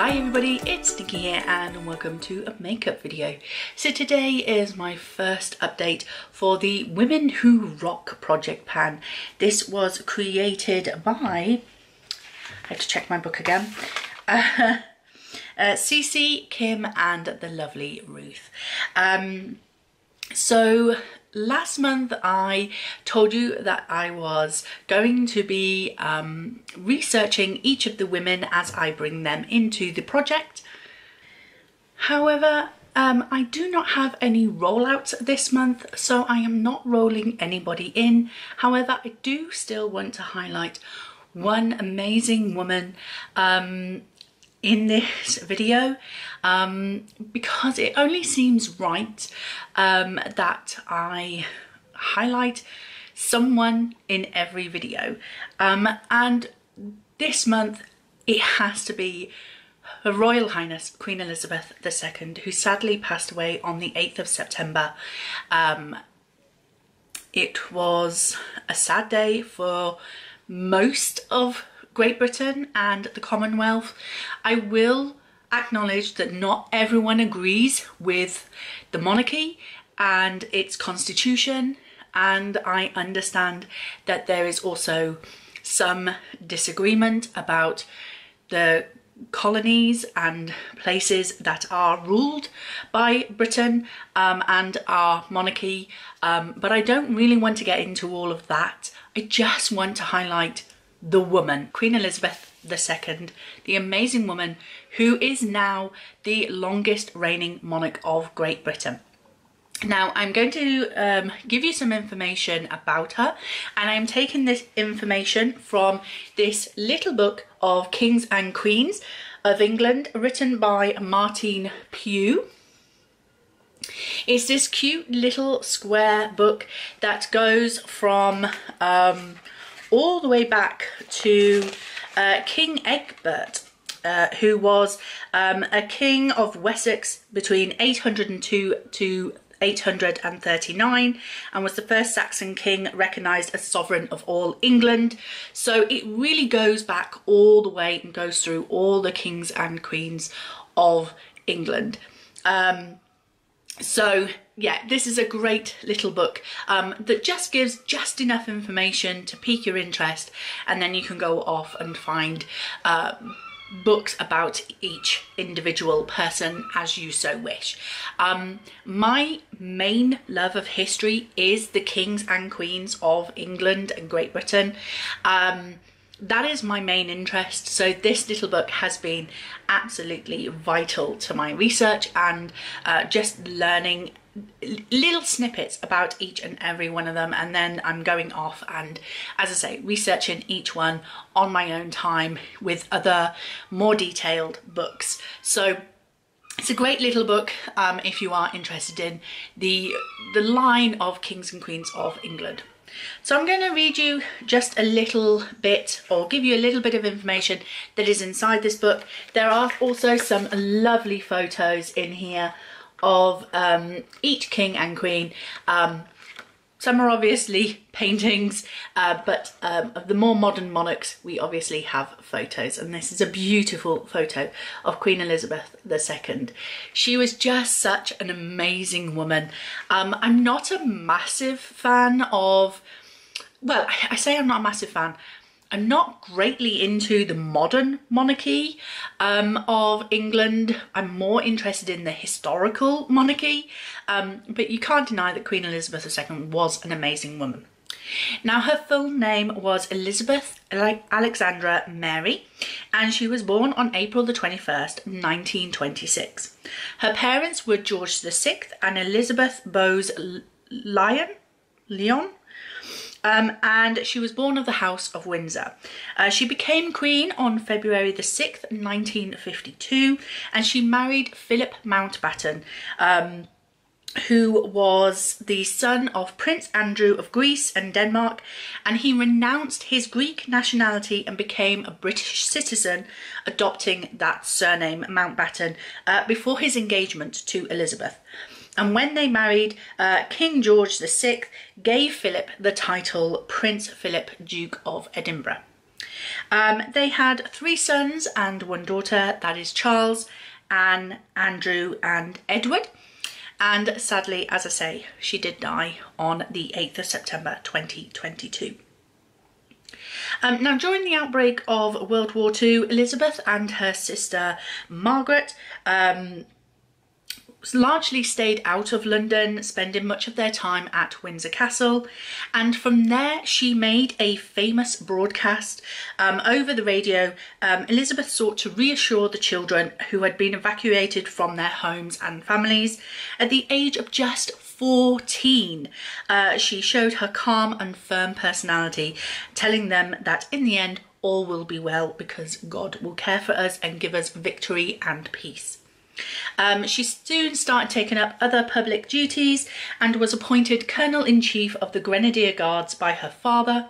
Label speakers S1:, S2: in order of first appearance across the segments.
S1: Hi everybody, it's Nikki here and welcome to a makeup video. So today is my first update for the Women Who Rock project pan. This was created by, I have to check my book again, uh, uh, Cece, Kim and the lovely Ruth. Um, so last month I told you that I was going to be um, researching each of the women as I bring them into the project. However, um, I do not have any rollouts this month, so I am not rolling anybody in. However, I do still want to highlight one amazing woman um, in this video um, because it only seems right um, that I highlight someone in every video um, and this month it has to be Her Royal Highness Queen Elizabeth II who sadly passed away on the 8th of September. Um, it was a sad day for most of Great Britain and the Commonwealth. I will acknowledge that not everyone agrees with the monarchy and its constitution and I understand that there is also some disagreement about the colonies and places that are ruled by Britain um, and our monarchy um, but I don't really want to get into all of that. I just want to highlight the woman, Queen Elizabeth II, the amazing woman who is now the longest reigning monarch of Great Britain. Now I'm going to um, give you some information about her and I'm taking this information from this little book of Kings and Queens of England written by Martine Pugh. It's this cute little square book that goes from um, all the way back to uh, King Egbert, uh, who was um, a king of Wessex between 802 to 839 and was the first Saxon king recognised as sovereign of all England. So it really goes back all the way and goes through all the kings and queens of England. Um, so yeah, this is a great little book um, that just gives just enough information to pique your interest and then you can go off and find uh, books about each individual person as you so wish. Um, my main love of history is the kings and queens of England and Great Britain. Um, that is my main interest. So this little book has been absolutely vital to my research and uh, just learning little snippets about each and every one of them. And then I'm going off and as I say researching each one on my own time with other more detailed books. So it's a great little book um, if you are interested in the the line of kings and queens of England so I'm going to read you just a little bit or give you a little bit of information that is inside this book. There are also some lovely photos in here of um, each king and queen. Um, some are obviously paintings, uh, but um, of the more modern monarchs, we obviously have photos. And this is a beautiful photo of Queen Elizabeth II. She was just such an amazing woman. Um, I'm not a massive fan of, well, I say I'm not a massive fan. I'm not greatly into the modern monarchy um, of England. I'm more interested in the historical monarchy, um, but you can't deny that Queen Elizabeth II was an amazing woman. Now her full name was Elizabeth Alexandra Mary and she was born on April the 21st, 1926. Her parents were George VI and Elizabeth Bowes Lyon, Leon um, and she was born of the House of Windsor. Uh, she became queen on February the 6th, 1952, and she married Philip Mountbatten, um, who was the son of Prince Andrew of Greece and Denmark, and he renounced his Greek nationality and became a British citizen, adopting that surname Mountbatten uh, before his engagement to Elizabeth. And when they married, uh, King George VI gave Philip the title Prince Philip, Duke of Edinburgh. Um, they had three sons and one daughter, that is Charles, Anne, Andrew, and Edward. And sadly, as I say, she did die on the 8th of September 2022. Um, now, during the outbreak of World War II, Elizabeth and her sister Margaret um, largely stayed out of London, spending much of their time at Windsor Castle. And from there, she made a famous broadcast um, over the radio. Um, Elizabeth sought to reassure the children who had been evacuated from their homes and families. At the age of just 14, uh, she showed her calm and firm personality, telling them that in the end, all will be well because God will care for us and give us victory and peace. Um, she soon started taking up other public duties and was appointed Colonel-in-Chief of the Grenadier Guards by her father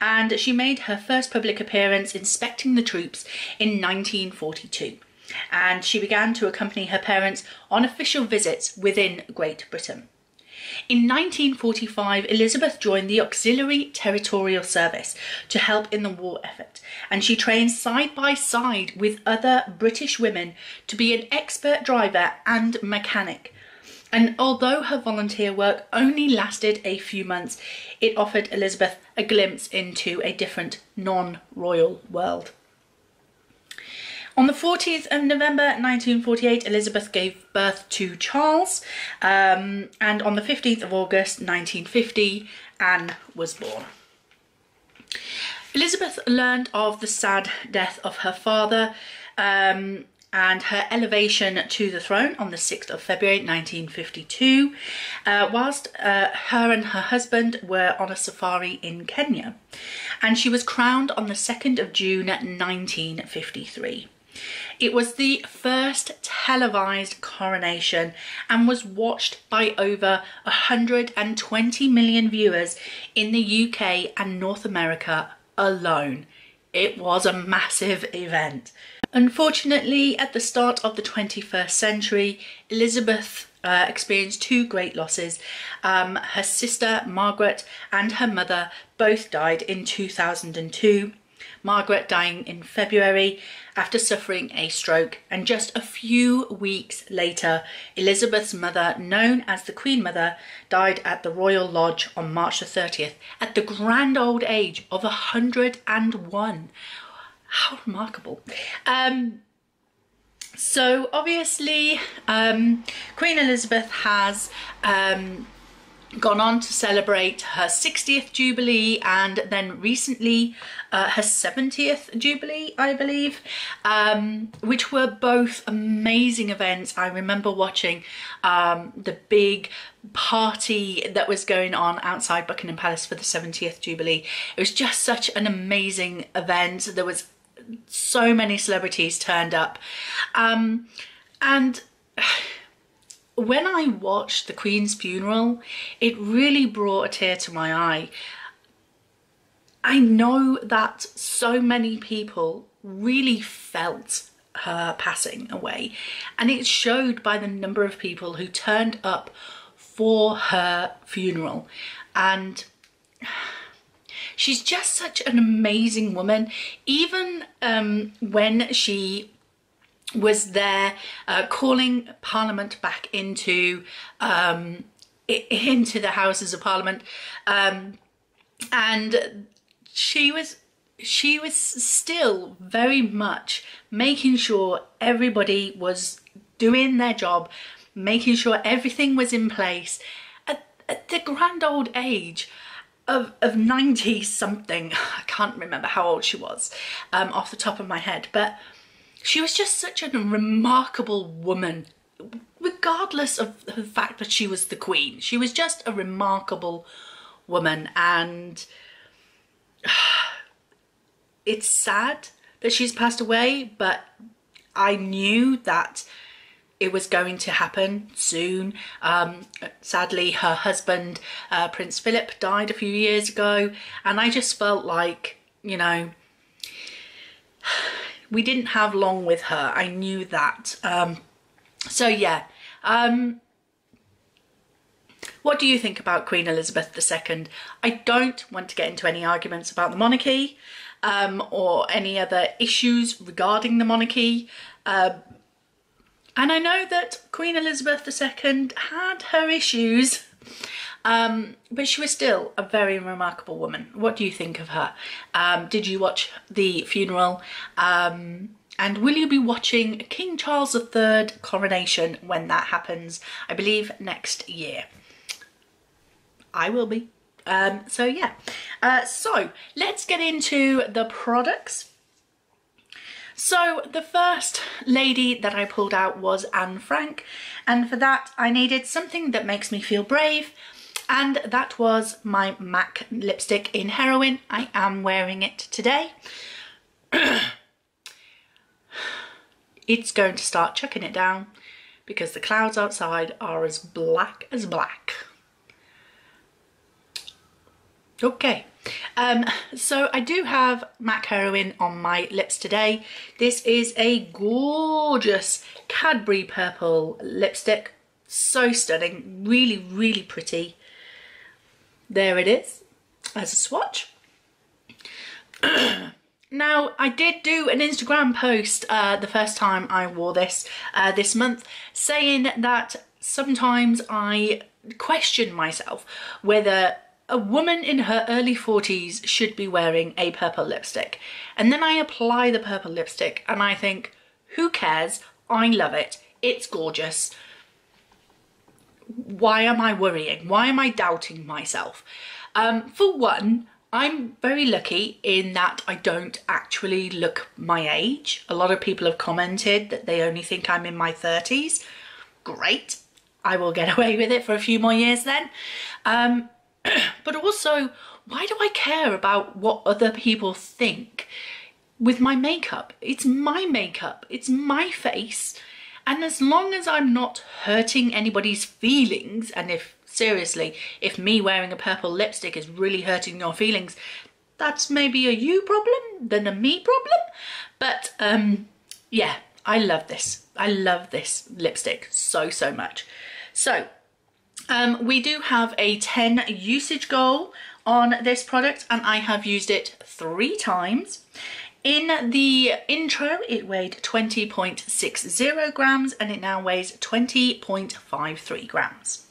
S1: and she made her first public appearance inspecting the troops in 1942 and she began to accompany her parents on official visits within Great Britain. In 1945, Elizabeth joined the Auxiliary Territorial Service to help in the war effort, and she trained side by side with other British women to be an expert driver and mechanic. And although her volunteer work only lasted a few months, it offered Elizabeth a glimpse into a different non royal world. On the 14th of November 1948, Elizabeth gave birth to Charles, um, and on the 15th of August 1950, Anne was born. Elizabeth learned of the sad death of her father um, and her elevation to the throne on the 6th of February 1952, uh, whilst uh, her and her husband were on a safari in Kenya. And she was crowned on the 2nd of June 1953. It was the first televised coronation and was watched by over 120 million viewers in the UK and North America alone. It was a massive event. Unfortunately, at the start of the 21st century, Elizabeth uh, experienced two great losses. Um, her sister Margaret and her mother both died in 2002 Margaret dying in February after suffering a stroke, and just a few weeks later, Elizabeth's mother, known as the Queen Mother, died at the Royal Lodge on March the 30th at the grand old age of 101. How remarkable. Um, so obviously, um, Queen Elizabeth has um, gone on to celebrate her 60th Jubilee and then recently uh, her 70th Jubilee, I believe, um, which were both amazing events. I remember watching um, the big party that was going on outside Buckingham Palace for the 70th Jubilee. It was just such an amazing event. There was so many celebrities turned up. Um, and when I watched the Queen's funeral, it really brought a tear to my eye. I know that so many people really felt her passing away and it showed by the number of people who turned up for her funeral and she's just such an amazing woman even um, when she was there uh, calling Parliament back into um, into the Houses of Parliament, um, and she was she was still very much making sure everybody was doing their job, making sure everything was in place at, at the grand old age of, of 90 something. I can't remember how old she was um, off the top of my head, but she was just such a remarkable woman, regardless of the fact that she was the queen. She was just a remarkable woman and it's sad that she's passed away, but I knew that it was going to happen soon. Um, sadly, her husband, uh, Prince Philip, died a few years ago, and I just felt like, you know, we didn't have long with her. I knew that. Um, so yeah, um, What do you think about Queen Elizabeth II? I don't want to get into any arguments about the monarchy um, or any other issues regarding the monarchy. Uh, and I know that Queen Elizabeth II had her issues, um, but she was still a very remarkable woman. What do you think of her? Um, did you watch the funeral? Um, and will you be watching King Charles III coronation when that happens? I believe next year. I will be. Um, so yeah, uh, so let's get into the products. So the first lady that I pulled out was Anne Frank and for that I needed something that makes me feel brave and that was my MAC lipstick in Heroine. I am wearing it today. it's going to start chucking it down because the clouds outside are as black as black. Okay, um, so I do have MAC Heroine on my lips today. This is a gorgeous Cadbury purple lipstick. So stunning, really, really pretty. There it is as a swatch. now, I did do an Instagram post uh, the first time I wore this uh, this month saying that sometimes I question myself whether a woman in her early 40s should be wearing a purple lipstick. And then I apply the purple lipstick and I think, who cares? I love it. It's gorgeous. Why am I worrying? Why am I doubting myself? Um, for one, I'm very lucky in that I don't actually look my age. A lot of people have commented that they only think I'm in my 30s. Great. I will get away with it for a few more years then. Um, but also, why do I care about what other people think with my makeup? It's my makeup, it's my face. And as long as I'm not hurting anybody's feelings, and if seriously, if me wearing a purple lipstick is really hurting your feelings, that's maybe a you problem than a me problem. But um, yeah, I love this. I love this lipstick so, so much. So um, we do have a 10 usage goal on this product and I have used it three times. In the intro, it weighed 20.60 grams and it now weighs 20.53 grams.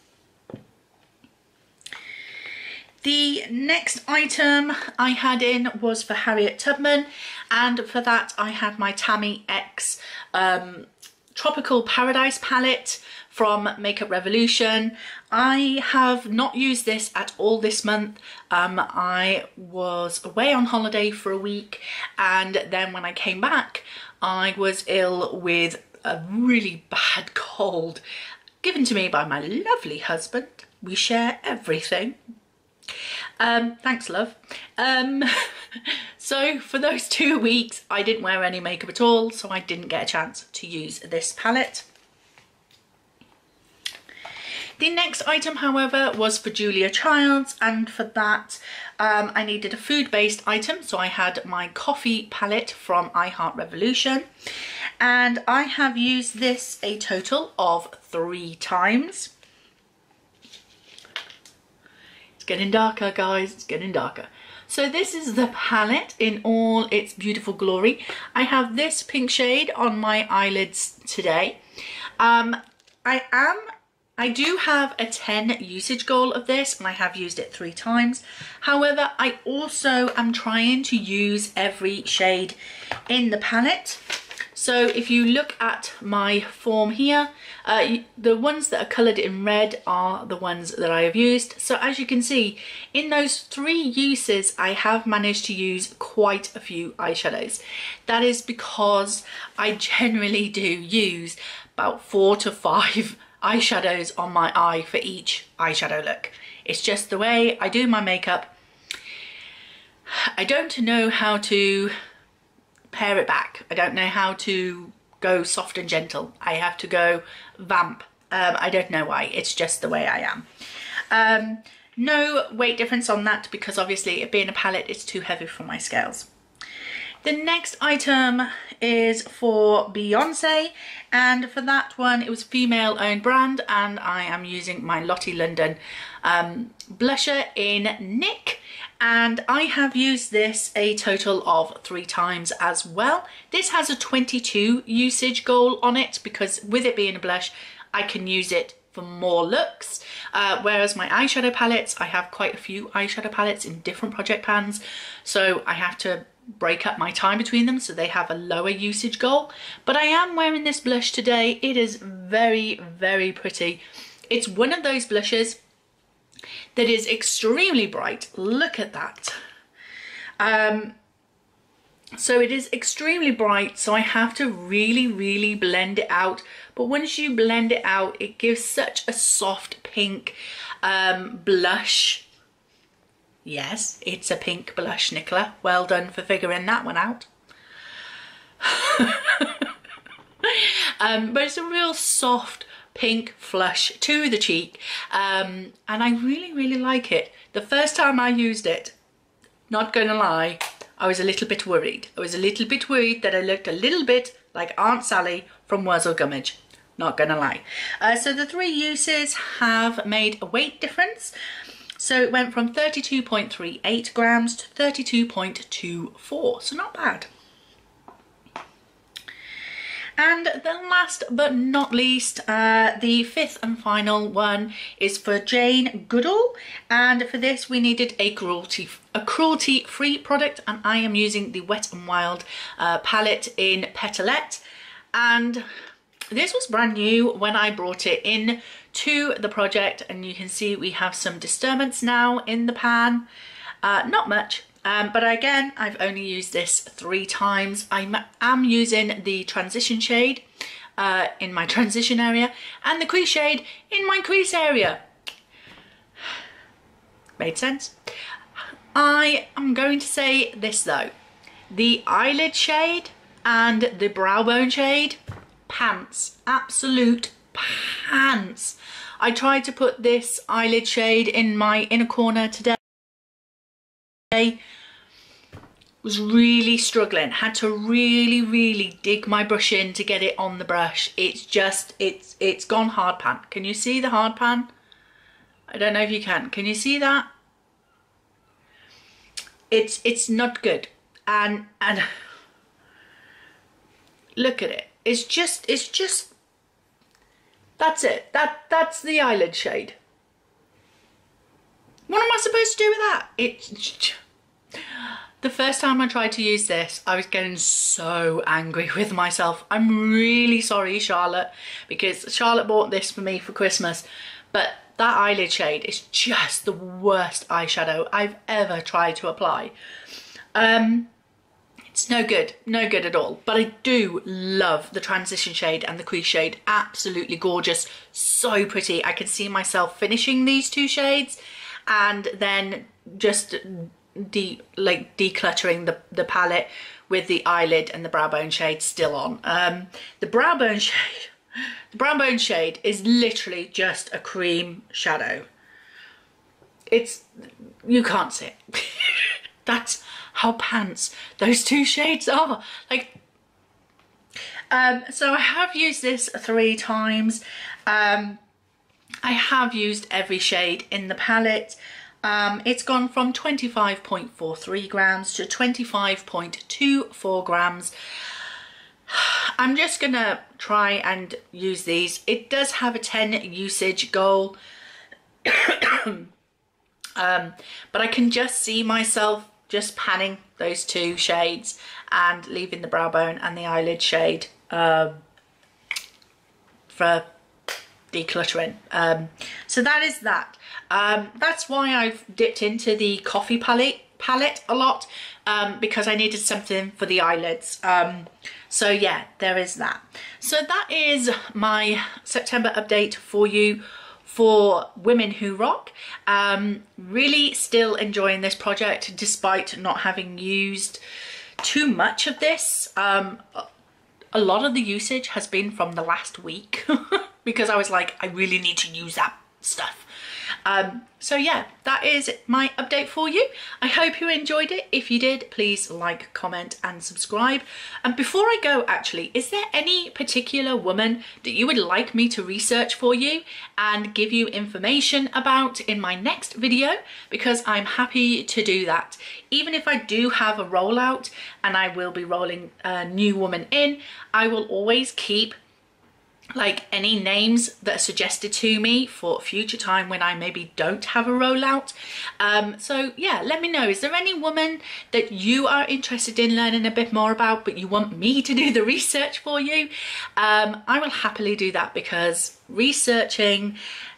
S1: The next item I had in was for Harriet Tubman and for that I had my Tammi X um, Tropical Paradise palette from Makeup Revolution. I have not used this at all this month. Um, I was away on holiday for a week and then when I came back I was ill with a really bad cold given to me by my lovely husband. We share everything. Um, thanks love. Um, so for those two weeks I didn't wear any makeup at all so I didn't get a chance to use this palette. The next item, however, was for Julia Childs, and for that um, I needed a food-based item, so I had my coffee palette from I Heart Revolution, and I have used this a total of three times. It's getting darker, guys, it's getting darker. So this is the palette in all its beautiful glory. I have this pink shade on my eyelids today. Um, I am I do have a 10 usage goal of this and I have used it three times. However, I also am trying to use every shade in the palette. So if you look at my form here, uh, the ones that are coloured in red are the ones that I have used. So as you can see, in those three uses, I have managed to use quite a few eyeshadows. That is because I generally do use about four to five eyeshadows on my eye for each eyeshadow look. It's just the way I do my makeup. I don't know how to pare it back. I don't know how to go soft and gentle. I have to go vamp. Um, I don't know why. It's just the way I am. Um, no weight difference on that because obviously it being a palette, it's too heavy for my scales. The next item is for Beyonce and for that one it was female owned brand and I am using my Lottie London um, blusher in Nick and I have used this a total of three times as well. This has a 22 usage goal on it because with it being a blush I can use it for more looks. Uh, whereas my eyeshadow palettes, I have quite a few eyeshadow palettes in different project pans. So I have to break up my time between them so they have a lower usage goal. But I am wearing this blush today. It is very, very pretty. It's one of those blushes that is extremely bright. Look at that. Um, so it is extremely bright, so I have to really, really blend it out. But once you blend it out, it gives such a soft pink um, blush. Yes, it's a pink blush, Nicola. Well done for figuring that one out. um, but it's a real soft pink flush to the cheek um, and I really, really like it. The first time I used it, not gonna lie, I was a little bit worried. I was a little bit worried that I looked a little bit like Aunt Sally from Wurzel Gummidge. Not gonna lie. Uh, so the three uses have made a weight difference. So it went from 32.38 grams to 32.24, so not bad. And then last but not least, uh, the fifth and final one is for Jane Goodall. And for this, we needed a cruelty a cruelty-free product, and I am using the Wet n Wild uh, palette in Petalette. And this was brand new when I brought it in to the project, and you can see we have some disturbance now in the pan. Uh, not much, um, but again, I've only used this three times. I am using the transition shade uh, in my transition area and the crease shade in my crease area. Made sense? I am going to say this though. The eyelid shade and the brow bone shade, pants, absolute pants. I tried to put this eyelid shade in my inner corner today. Was really struggling. Had to really really dig my brush in to get it on the brush. It's just it's it's gone hard pan. Can you see the hard pan? I don't know if you can. Can you see that? It's it's not good. And and look at it. It's just it's just that's it that that's the eyelid shade what am I supposed to do with that it's the first time I tried to use this, I was getting so angry with myself. I'm really sorry, Charlotte, because Charlotte bought this for me for Christmas, but that eyelid shade is just the worst eyeshadow I've ever tried to apply. Um, it's no good, no good at all. But I do love the transition shade and the crease shade. Absolutely gorgeous, so pretty. I can see myself finishing these two shades and then just de like decluttering the, the palette with the eyelid and the brow bone shade still on. Um, the brow bone shade, the brow bone shade is literally just a cream shadow. It's, you can't see it. That's how pants those two shades are. Like, um, so I have used this three times. Um, I have used every shade in the palette. Um, it's gone from 25.43 grams to 25.24 grams. I'm just gonna try and use these. It does have a 10 usage goal. um, but I can just see myself just panning those two shades and leaving the brow bone and the eyelid shade um, for decluttering. Um, so that is that. Um, that's why I've dipped into the coffee palette palette a lot um, because I needed something for the eyelids. Um, so yeah, there is that. So that is my September update for you for Women Who Rock. Um, really still enjoying this project despite not having used too much of this. Um, a lot of the usage has been from the last week because I was like, I really need to use that stuff. Um, so yeah, that is my update for you. I hope you enjoyed it. If you did, please like, comment and subscribe. And before I go, actually, is there any particular woman that you would like me to research for you and give you information about in my next video? Because I'm happy to do that. Even if I do have a rollout and I will be rolling a new woman in, I will always keep like any names that are suggested to me for future time when I maybe don't have a rollout. Um, so yeah, let me know. Is there any woman that you are interested in learning a bit more about, but you want me to do the research for you? Um, I will happily do that because researching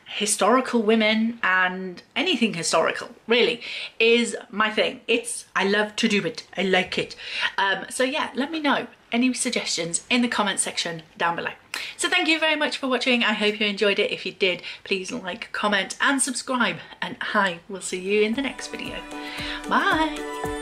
S1: historical women and anything historical really is my thing. It's i love to do it. I like it. Um, so yeah let me know any suggestions in the comment section down below. So thank you very much for watching. I hope you enjoyed it. If you did please like comment and subscribe and i will see you in the next video. Bye